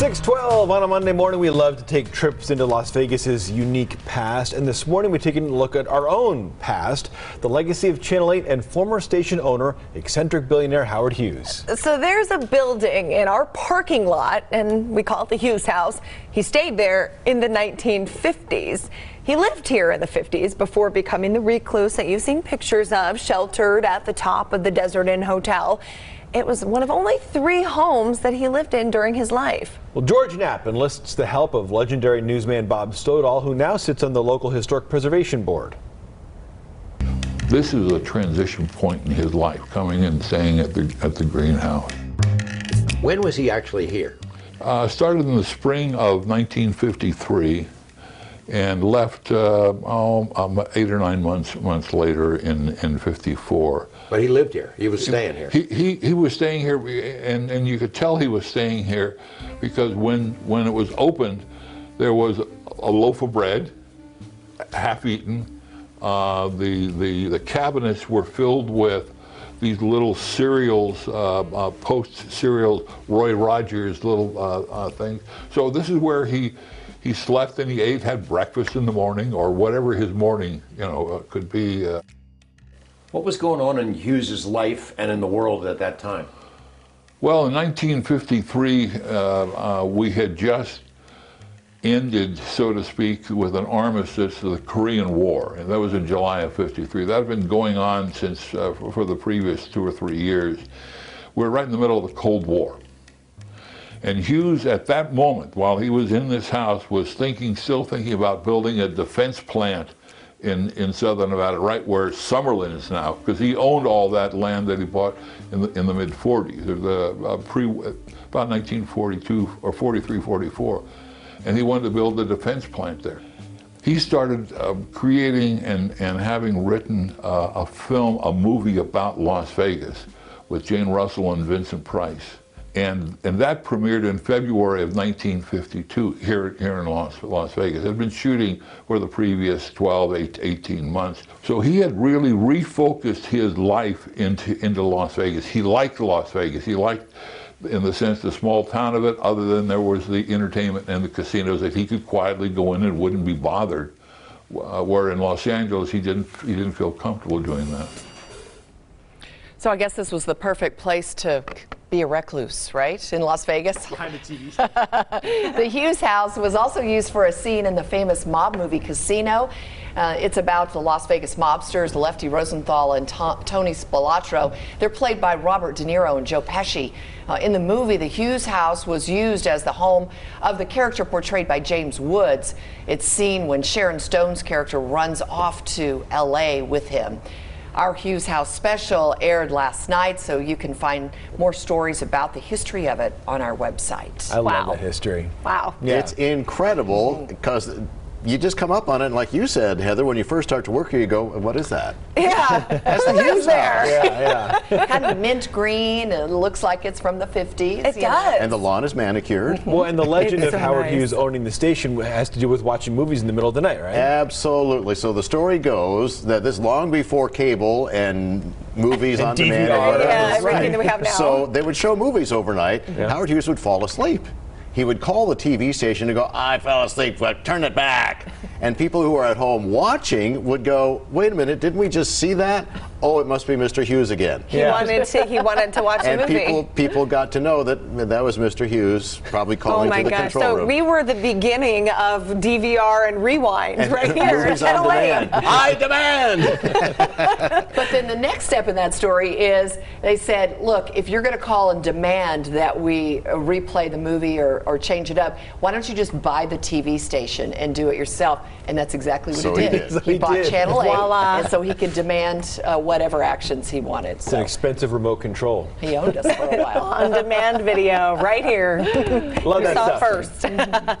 612 on a Monday morning. We love to take trips into Las Vegas's unique past. And this morning, we're taking a look at our own past, the legacy of Channel 8 and former station owner, eccentric billionaire Howard Hughes. So there's a building in our parking lot, and we call it the Hughes House. He stayed there in the 1950s. He lived here in the 50s before becoming the recluse that you've seen pictures of, sheltered at the top of the Desert Inn Hotel. It was one of only three homes that he lived in during his life. Well, George Knapp enlists the help of legendary newsman Bob Stoldal, who now sits on the local Historic Preservation Board. This is a transition point in his life, coming and staying at the, at the greenhouse. When was he actually here? Uh, started in the spring of 1953 and left uh, oh, um, eight or nine months months later in, in 54. But he lived here. He was staying here. He, he, he was staying here, and, and you could tell he was staying here because when, when it was opened, there was a loaf of bread, half eaten. Uh, the, the, the cabinets were filled with these little cereals, uh, uh, post cereals, Roy Rogers little uh, uh, things. So this is where he he slept and he ate, had breakfast in the morning, or whatever his morning, you know, uh, could be. Uh. What was going on in Hughes's life and in the world at that time? Well, in 1953, uh, uh, we had just ended, so to speak, with an armistice of the Korean War, and that was in July of 53. That had been going on since uh, for the previous two or three years. We we're right in the middle of the Cold War. And Hughes, at that moment, while he was in this house, was thinking, still thinking about building a defense plant in, in southern Nevada, right where Summerlin is now, because he owned all that land that he bought in the, in the mid 40s, the, uh, pre, about 1942 or 43, 44. And he wanted to build a defense plant there. He started uh, creating and, and having written uh, a film, a movie about Las Vegas with Jane Russell and Vincent Price and, and that premiered in February of 1952 here, here in Las, Las Vegas. Had been shooting for the previous 12, eight, 18 months. So he had really refocused his life into, into Las Vegas. He liked Las Vegas. He liked, in the sense, the small town of it, other than there was the entertainment and the casinos that he could quietly go in and wouldn't be bothered. Uh, where in Los Angeles, he didn't, he didn't feel comfortable doing that. So I guess this was the perfect place to be a recluse, right, in Las Vegas? Kind of TV. the Hughes house was also used for a scene in the famous mob movie Casino. Uh, it's about the Las Vegas mobsters, Lefty Rosenthal and Tony Spilotro. They're played by Robert De Niro and Joe Pesci. Uh, in the movie, the Hughes house was used as the home of the character portrayed by James Woods. It's seen when Sharon Stone's character runs off to L.A. with him. Our Hughes House special aired last night, so you can find more stories about the history of it on our website. I wow. love that history. Wow. Yeah. It's incredible because you just come up on it, and like you said, Heather, when you first start to work here, you go, "What is that?" Yeah, that's the Hughes there. Yeah, yeah. kind of mint green. It looks like it's from the 50s. It does. Know? And the lawn is manicured. Well, and the legend of so Howard nice. Hughes owning the station has to do with watching movies in the middle of the night, right? Absolutely. So the story goes that this long before cable and movies and on DVR. demand. Yeah, everything right. that we have now. So they would show movies overnight. Yeah. Howard Hughes would fall asleep he would call the TV station and go, I fell asleep, turn it back. And people who are at home watching would go, wait a minute, didn't we just see that? Oh, it must be Mr. Hughes again. He yeah. wanted to. He wanted to watch and the movie. people people got to know that that was Mr. Hughes, probably calling oh my to the gosh. control so room. we were the beginning of DVR and rewind and, right and here. Movies on demand. I demand. but then the next step in that story is they said, look, if you're going to call and demand that we replay the movie or, or change it up, why don't you just buy the TV station and do it yourself? And that's exactly what so he did. did. He, he, bought did. Channel 8, Voila. and so he could demand uh, whatever actions he wanted. It's so. an expensive remote control. He owned us for a while. On demand video right here. Love you that saw stuff. first.